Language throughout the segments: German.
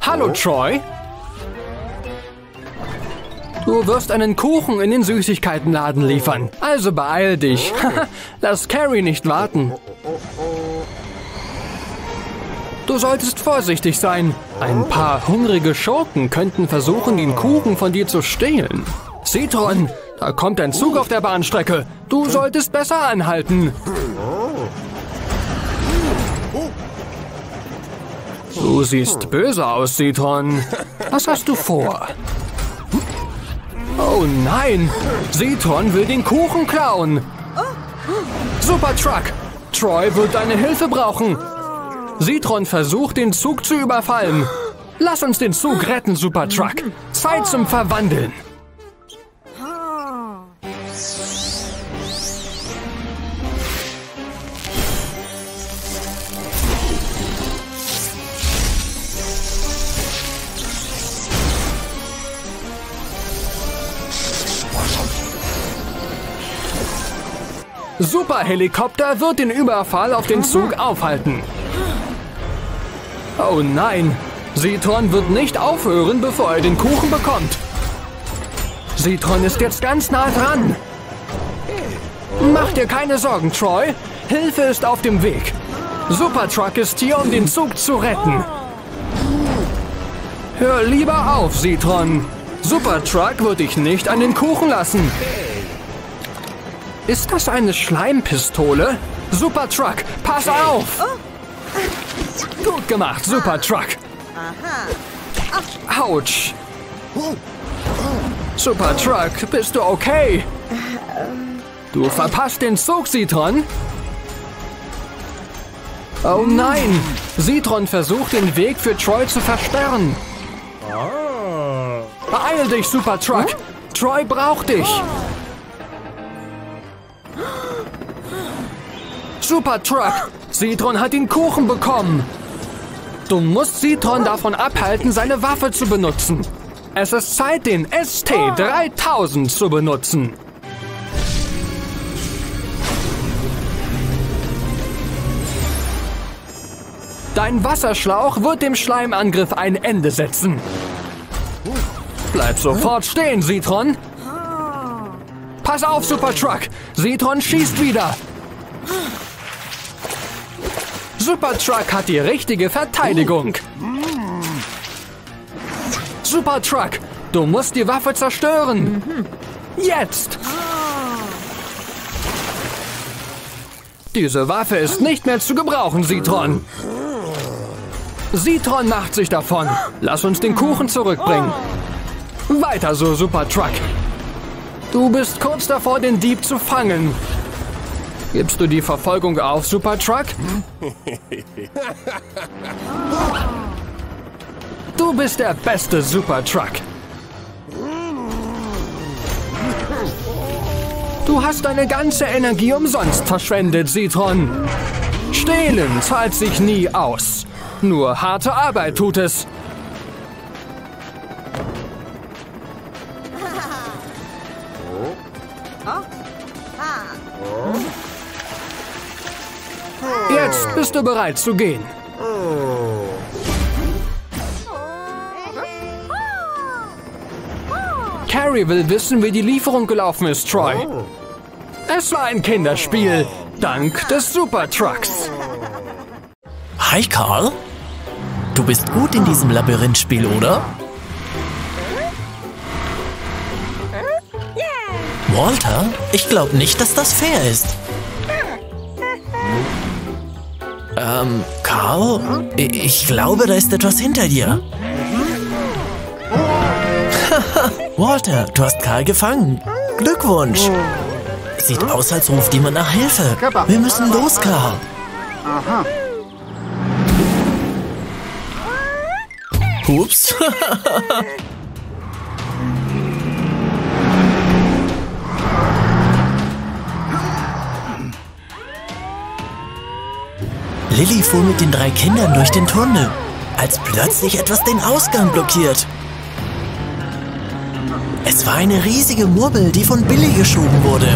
Hallo, Troy. Du wirst einen Kuchen in den Süßigkeitenladen liefern. Also beeil dich. Lass Carrie nicht warten. Du solltest vorsichtig sein. Ein paar hungrige Schurken könnten versuchen, den Kuchen von dir zu stehlen. Citron, da kommt ein Zug auf der Bahnstrecke. Du solltest besser anhalten. Du siehst böse aus, Citron. Was hast du vor? Oh nein! Citron will den Kuchen klauen. Super Truck! Troy wird deine Hilfe brauchen. Citron versucht, den Zug zu überfallen. Lass uns den Zug retten, Super Truck. Zeit zum Verwandeln. Superhelikopter wird den Überfall auf den Zug aufhalten. Oh nein, Citron wird nicht aufhören, bevor er den Kuchen bekommt. Citron ist jetzt ganz nah dran. Mach dir keine Sorgen, Troy. Hilfe ist auf dem Weg. Supertruck ist hier, um den Zug zu retten. Hör lieber auf, Citron. Supertruck wird dich nicht an den Kuchen lassen. Ist das eine Schleimpistole? Supertruck, pass auf! Gut gemacht, Supertruck. Autsch. Supertruck, bist du okay? Du verpasst den Zug, Citron. Oh nein! Citron versucht, den Weg für Troy zu versperren. Beeil dich, Supertruck! Troy braucht dich! Supertruck! Citron hat den Kuchen bekommen! Du musst Citron davon abhalten, seine Waffe zu benutzen. Es ist Zeit, den ST-3000 zu benutzen. Dein Wasserschlauch wird dem Schleimangriff ein Ende setzen. Bleib sofort stehen, Citron. Pass auf, Supertruck. Citron schießt wieder. Supertruck hat die richtige Verteidigung. Supertruck, du musst die Waffe zerstören. Jetzt! Diese Waffe ist nicht mehr zu gebrauchen, Citron. Citron macht sich davon. Lass uns den Kuchen zurückbringen. Weiter so, Supertruck. Du bist kurz davor, den Dieb zu fangen. Gibst du die Verfolgung auf, Supertruck? Du bist der beste Supertruck. Du hast deine ganze Energie umsonst verschwendet, Citron. Stehlen zahlt sich nie aus. Nur harte Arbeit tut es. Bist du bereit zu gehen. Carrie will wissen, wie die Lieferung gelaufen ist, Troy. Es war ein Kinderspiel, dank des Supertrucks. Hi, Carl. Du bist gut in diesem Labyrinthspiel, oder? Walter, ich glaube nicht, dass das fair ist. Ähm, Carl? Ich glaube, da ist etwas hinter dir. Walter, du hast Karl gefangen. Glückwunsch. Sieht aus, als ruft jemand nach Hilfe. Wir müssen los, Karl. Ups. Lilly fuhr mit den drei Kindern durch den Tunnel, als plötzlich etwas den Ausgang blockiert. Es war eine riesige Murmel, die von Billy geschoben wurde.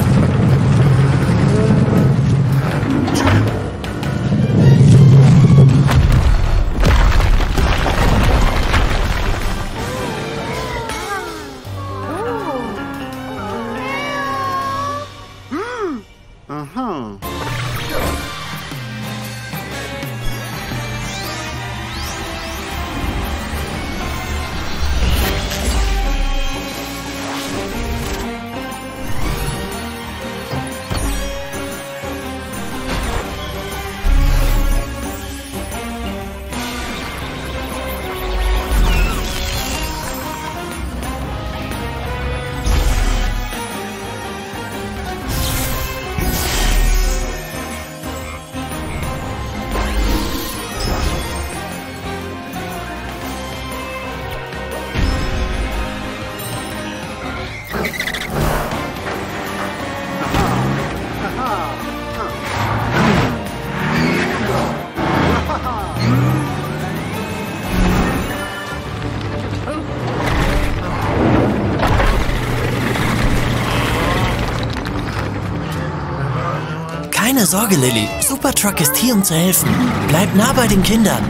Keine Sorge, Lilly. Supertruck ist hier, um zu helfen. Bleib nah bei den Kindern.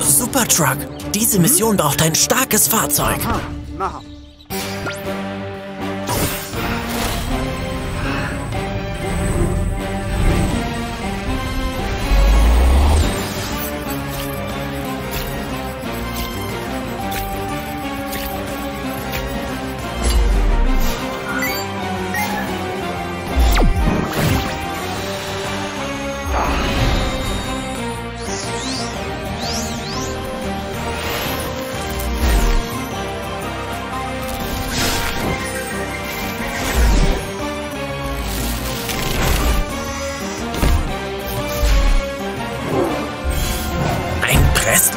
Supertruck, diese Mission braucht ein starkes Fahrzeug.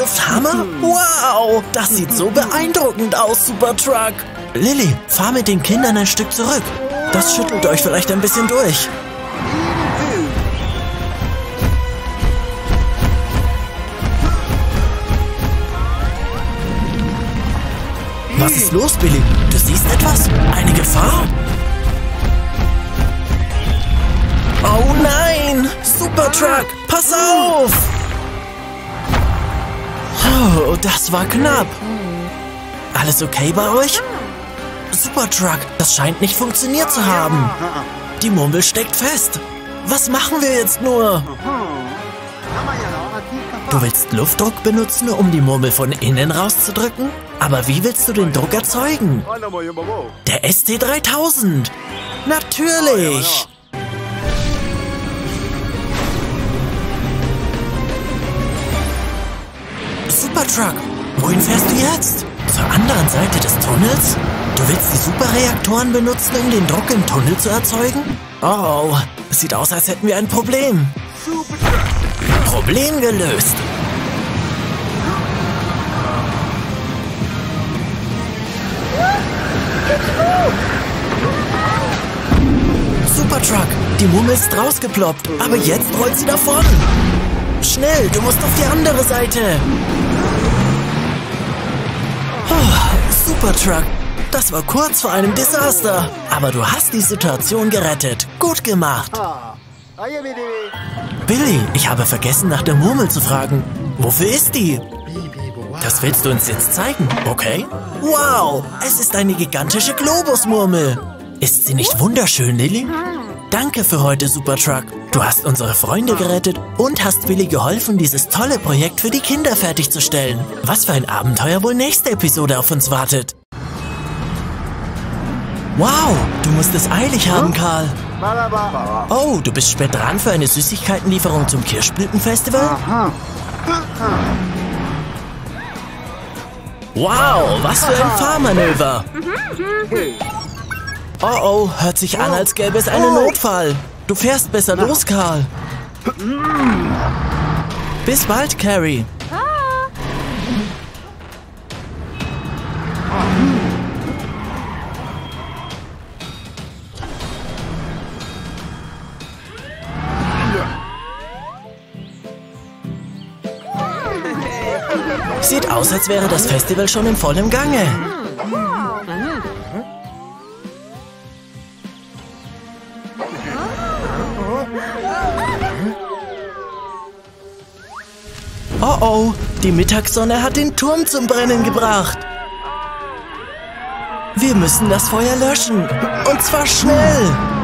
Presslufthammer? Wow, das sieht so beeindruckend aus, Supertruck. Lilly, fahr mit den Kindern ein Stück zurück. Das schüttelt euch vielleicht ein bisschen durch. Was ist los, Billy? Du siehst etwas? Eine Gefahr? Oh nein! Supertruck, pass auf! Oh, das war knapp. Alles okay bei euch? Supertruck, das scheint nicht funktioniert zu haben. Die Murmel steckt fest. Was machen wir jetzt nur? Du willst Luftdruck benutzen, um die Murmel von innen rauszudrücken? Aber wie willst du den Druck erzeugen? Der ST3000! Natürlich! Supertruck, wohin fährst du jetzt? Zur anderen Seite des Tunnels? Du willst die Superreaktoren benutzen, um den Druck im Tunnel zu erzeugen? Oh, es sieht aus, als hätten wir ein Problem. Problem gelöst. Supertruck, die Mumme ist rausgeploppt, aber jetzt rollt sie davon. Schnell, du musst auf die andere Seite. Oh, Supertruck, das war kurz vor einem Desaster. Aber du hast die Situation gerettet. Gut gemacht. Billy, ich habe vergessen, nach der Murmel zu fragen. Wofür ist die? Das willst du uns jetzt zeigen, okay? Wow, es ist eine gigantische Globusmurmel. Ist sie nicht wunderschön, Lilly? Danke für heute, Supertruck. Du hast unsere Freunde gerettet und hast Billy geholfen, dieses tolle Projekt für die Kinder fertigzustellen. Was für ein Abenteuer wohl nächste Episode auf uns wartet. Wow, du musst es eilig haben, Karl. Oh, du bist spät dran für eine Süßigkeitenlieferung zum Kirschblütenfestival? Wow, was für ein Fahrmanöver. Oh oh, hört sich an, als gäbe es einen Notfall. Du fährst besser los, Karl. Bis bald, Carrie. Sieht aus, als wäre das Festival schon in vollem Gange. Mittagssonne hat den Turm zum Brennen gebracht. Wir müssen das Feuer löschen. Und zwar schnell.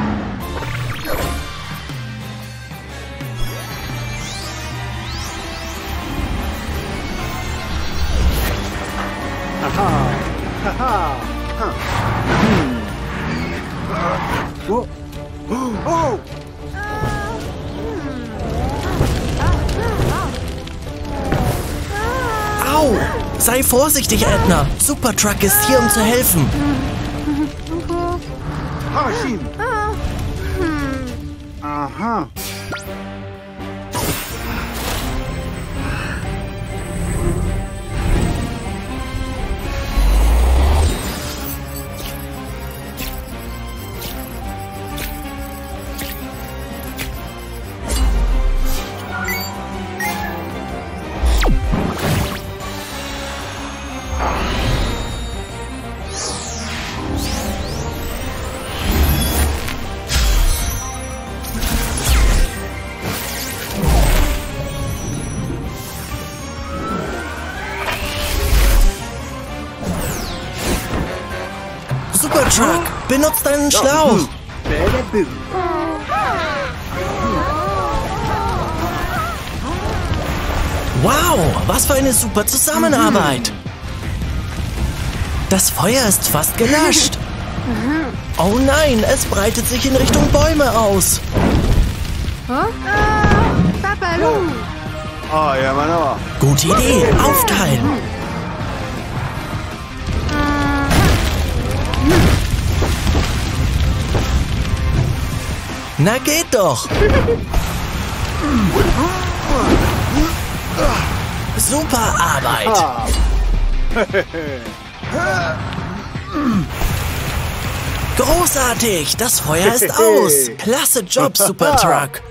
Au! Sei vorsichtig, Edna. Supertruck ist hier, um zu helfen. Hashim! Aha. Benutzt deinen Schlauch. Wow, was für eine super Zusammenarbeit. Das Feuer ist fast gelöscht. Oh nein, es breitet sich in Richtung Bäume aus. Gute Idee, aufteilen. Na geht doch. Super Arbeit. Großartig, das Feuer ist aus. Klasse Job, Supertruck.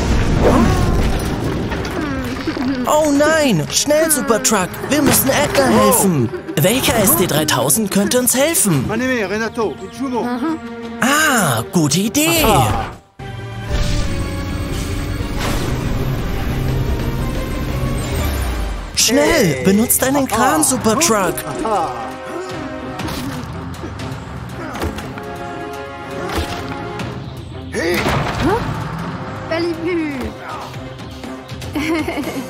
Oh nein, schnell, Supertruck. Wir müssen Edgar helfen. Welcher SD3000 könnte uns helfen? Ah, gute Idee. Schnell, benutzt einen Kran, Supertruck. Belle vue.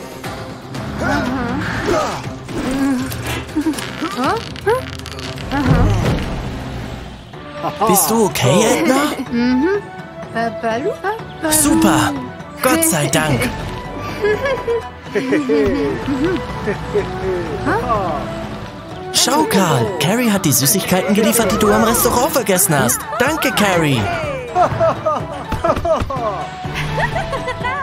Bist du okay, Edna? Super. Gott sei Dank. Schau, Karl. Carrie hat die Süßigkeiten geliefert, die du am Restaurant vergessen hast. Danke, Carrie.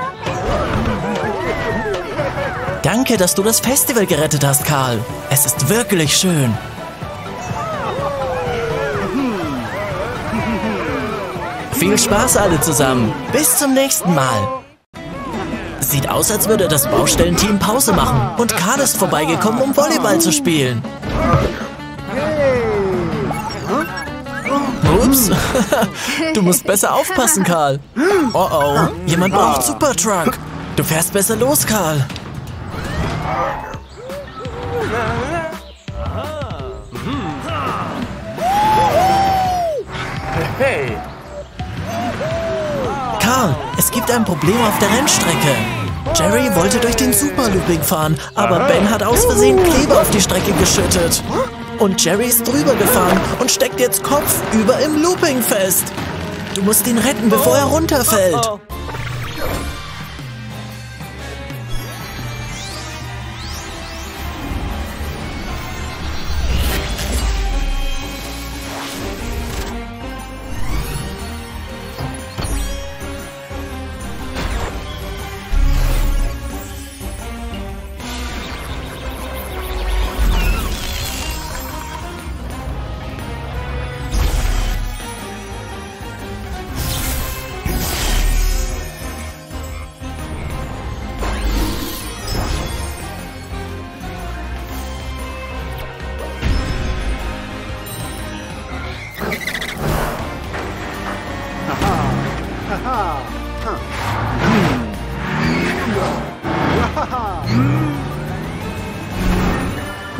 Danke, dass du das Festival gerettet hast, Karl. Es ist wirklich schön. Viel Spaß alle zusammen. Bis zum nächsten Mal. Sieht aus, als würde das Baustellenteam Pause machen und Karl ist vorbeigekommen, um Volleyball zu spielen. Ups, du musst besser aufpassen, Karl. Oh oh, jemand braucht Supertruck. Du fährst besser los, Karl. Karl, es gibt ein Problem auf der Rennstrecke. Jerry wollte durch den Superlooping fahren, aber Ben hat aus Versehen Kleber auf die Strecke geschüttet. Und Jerry ist drüber gefahren und steckt jetzt kopfüber im Looping fest. Du musst ihn retten, bevor er runterfällt.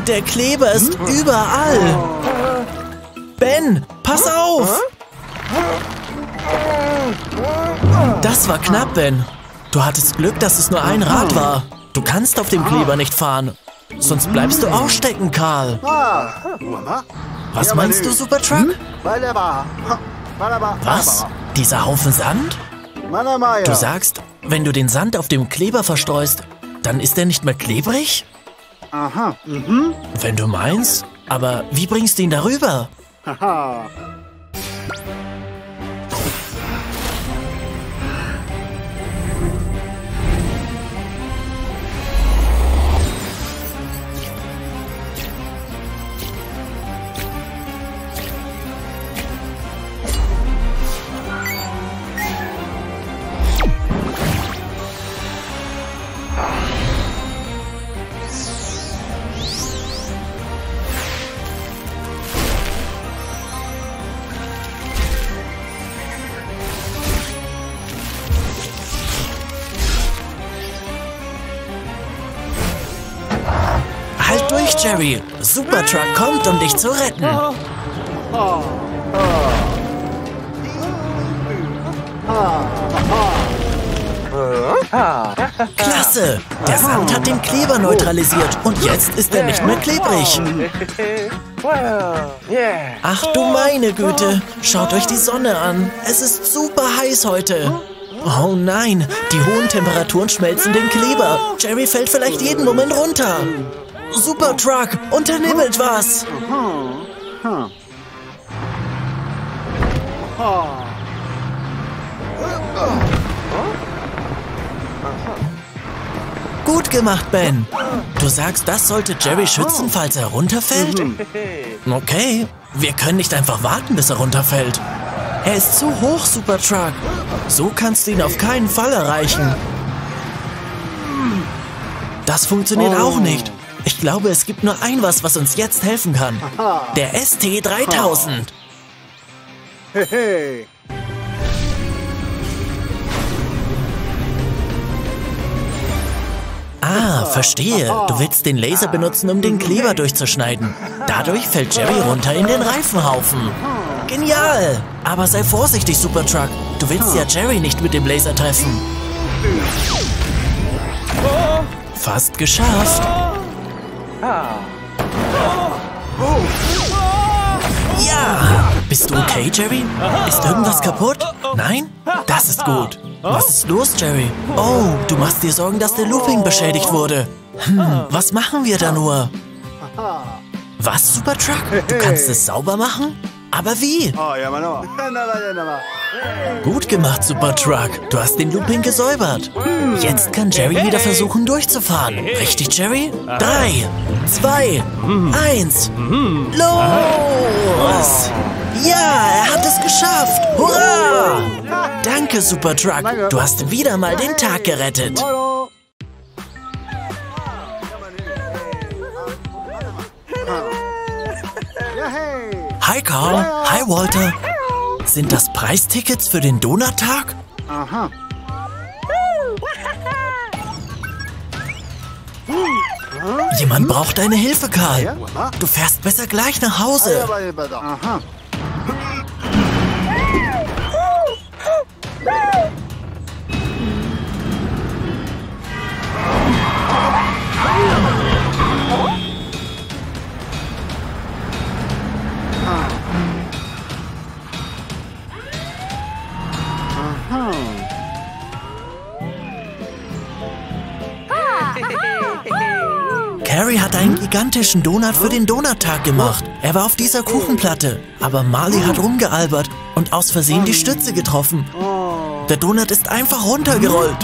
Der Kleber ist überall. Ben, pass auf! Das war knapp, Ben. Du hattest Glück, dass es nur ein Rad war. Du kannst auf dem Kleber nicht fahren. Sonst bleibst du auch stecken, Karl. Was meinst du, Supertruck? Was? Dieser Haufen Sand? Du sagst, wenn du den Sand auf dem Kleber verstreust, dann ist er nicht mehr klebrig? Aha. Mhm. Wenn du meinst. Aber wie bringst du ihn darüber? Haha. Jerry. Supertruck kommt, um dich zu retten. Klasse! Der Sand hat den Kleber neutralisiert und jetzt ist er nicht mehr klebrig. Ach du meine Güte, schaut euch die Sonne an. Es ist super heiß heute. Oh nein, die hohen Temperaturen schmelzen den Kleber. Jerry fällt vielleicht jeden Moment runter. Supertruck, unternimm etwas. Gut gemacht, Ben. Du sagst, das sollte Jerry schützen, falls er runterfällt? Okay, wir können nicht einfach warten, bis er runterfällt. Er ist zu hoch, Supertruck. So kannst du ihn auf keinen Fall erreichen. Das funktioniert auch nicht. Ich glaube, es gibt nur ein was, was uns jetzt helfen kann. Der ST3000. Hey, hey. Ah, verstehe. Du willst den Laser benutzen, um den Kleber durchzuschneiden. Dadurch fällt Jerry runter in den Reifenhaufen. Genial! Aber sei vorsichtig, Supertruck. Du willst ja Jerry nicht mit dem Laser treffen. Fast geschafft. Ja! Bist du okay, Jerry? Ist irgendwas kaputt? Nein? Das ist gut. Was ist los, Jerry? Oh, du machst dir Sorgen, dass der Looping beschädigt wurde. Hm, was machen wir da nur? Was, Supertruck? Du kannst es sauber machen? Aber wie? Oh. Gut gemacht, Supertruck. Du hast den Looping gesäubert. Jetzt kann Jerry wieder versuchen, durchzufahren. Richtig, Jerry? Drei, zwei, eins, los! Ja, er hat es geschafft. Hurra! Danke, Supertruck. Du hast wieder mal den Tag gerettet. Hi, Carl. Hi, Walter. Sind das Preistickets für den Donattag? Aha. Jemand braucht deine Hilfe, Karl. Du fährst besser gleich nach Hause. Aha. Carrie einen gigantischen Donut für den Donuttag gemacht. Er war auf dieser Kuchenplatte. Aber Marley hat rumgealbert und aus Versehen die Stütze getroffen. Der Donut ist einfach runtergerollt.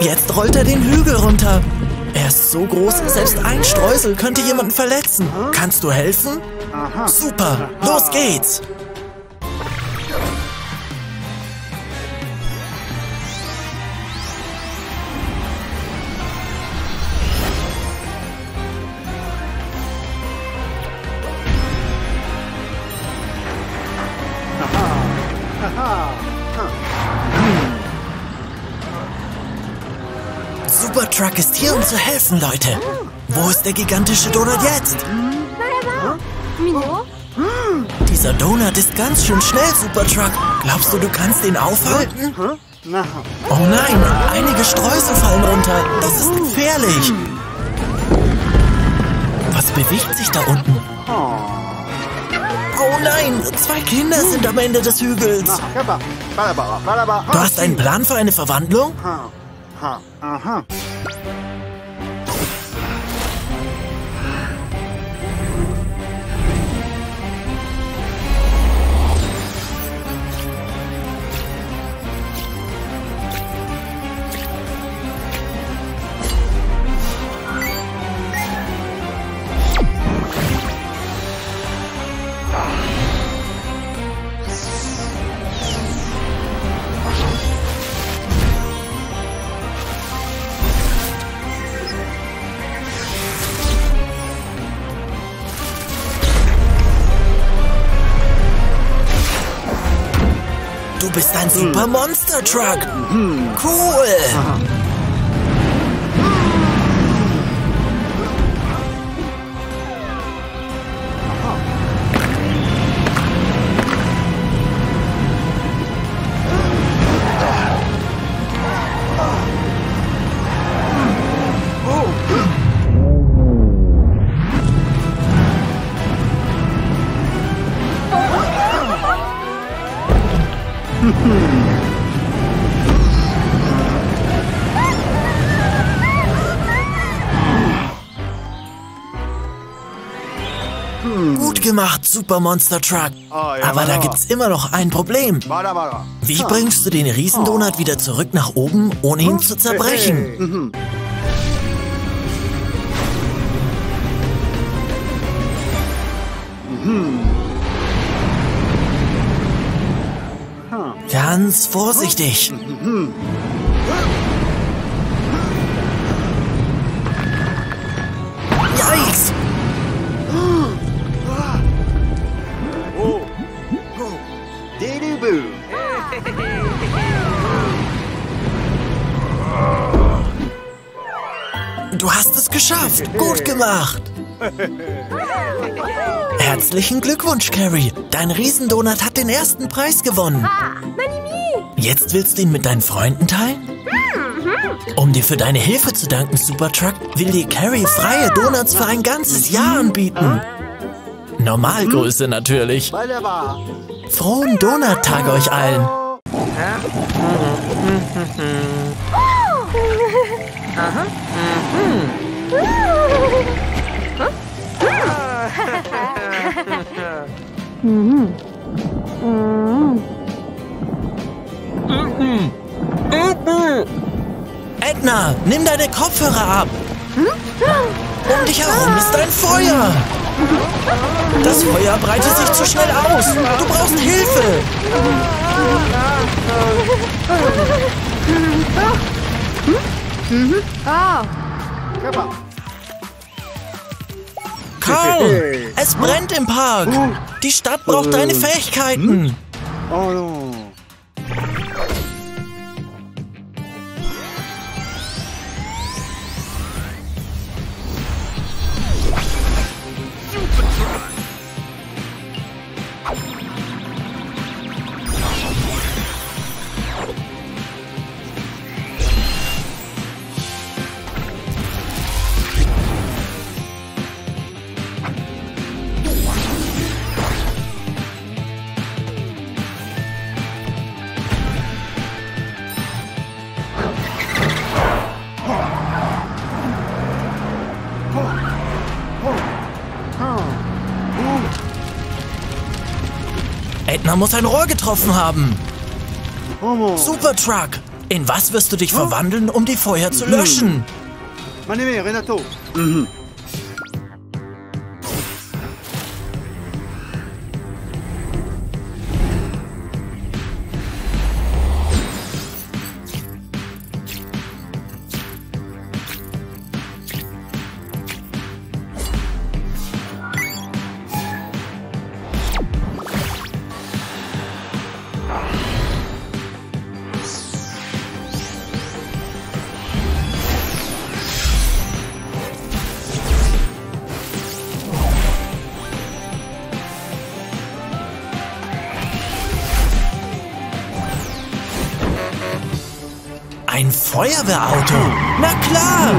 Jetzt rollt er den Hügel runter. Er ist so groß, selbst ein Streusel könnte jemanden verletzen. Kannst du helfen? Super, los geht's. Supertruck ist hier, um zu helfen, Leute. Wo ist der gigantische Donut jetzt? Dieser Donut ist ganz schön schnell, Supertruck. Glaubst du, du kannst ihn aufhalten? Oh nein, einige Streusel fallen runter. Das ist gefährlich. Was bewegt sich da unten? Oh nein, zwei Kinder sind am Ende des Hügels. Du hast einen Plan für eine Verwandlung? Ha. Ha. Aha. Ein super Monster Truck. Cool. Gut gemacht, Super Monster Truck. Ah, Aber da gibt's immer noch ein Problem. Wie bringst du den Riesendonut wieder zurück nach oben, ohne ihn zu zerbrechen? Ganz vorsichtig. Yikes! Diddy-boo. Du hast es geschafft. Gut gemacht. Herzlichen Glückwunsch, Carrie. Dein Riesendonut hat den ersten Preis gewonnen. Jetzt willst du ihn mit deinen Freunden teilen? Um dir für deine Hilfe zu danken, Supertruck, will dir Carrie freie Donuts für ein ganzes Jahr anbieten. Normalgröße natürlich. Frohen Donut-Tag euch allen. Edna, nimm deine Kopfhörer ab. Um dich herum ist ein Feuer. Das Feuer breitet sich zu schnell aus. Du brauchst Hilfe. Oh, Kappa. Carl, es brennt im Park. Die Stadt braucht deine Fähigkeiten. Oh no. Edna muss ein Rohr getroffen haben. Homo. Supertruck, in was wirst du dich verwandeln, um die Feuer zu löschen? Manime, Ein Feuerwehrauto? Na klar!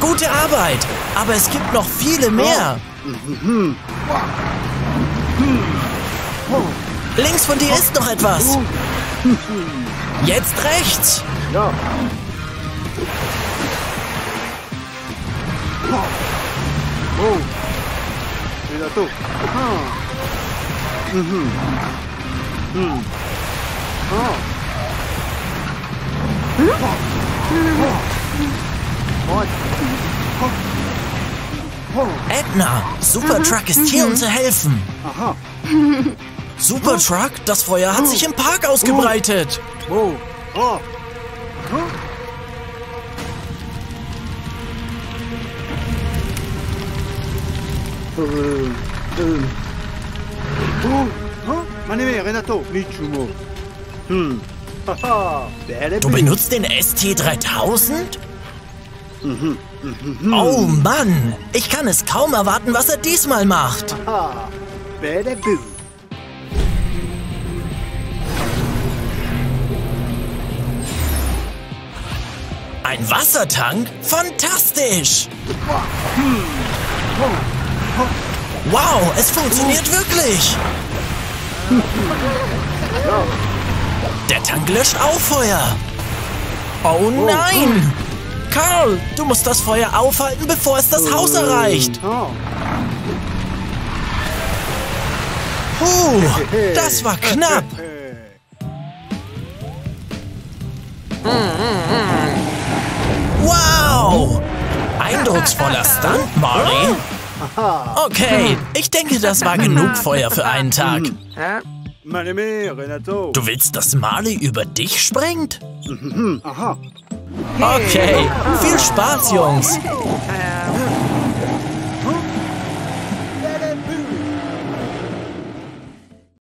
Gute Arbeit, aber es gibt noch viele mehr. Links von dir ist noch etwas. Jetzt rechts. Ja. Oh. Renato. Ah. Mhm. Hm. Ah. What? Edna, Supertruck ist hier, um zu helfen. Aha. Supertruck, das Feuer hat sich im Park ausgebreitet. Du benutzt den ST3000? Oh Mann, ich kann es kaum erwarten, was er diesmal macht. Ein Wassertank? Fantastisch! Wow, es funktioniert wirklich! Der Tank löscht auch Feuer. Oh nein! Carl, du musst das Feuer aufhalten, bevor es das Haus erreicht. Puh, das war knapp. Wow! Eindrucksvoller Stunt, Marley. Okay, ich denke, das war genug Feuer für einen Tag. Du willst, dass Marley über dich springt? Aha. Okay, viel Spaß, Jungs.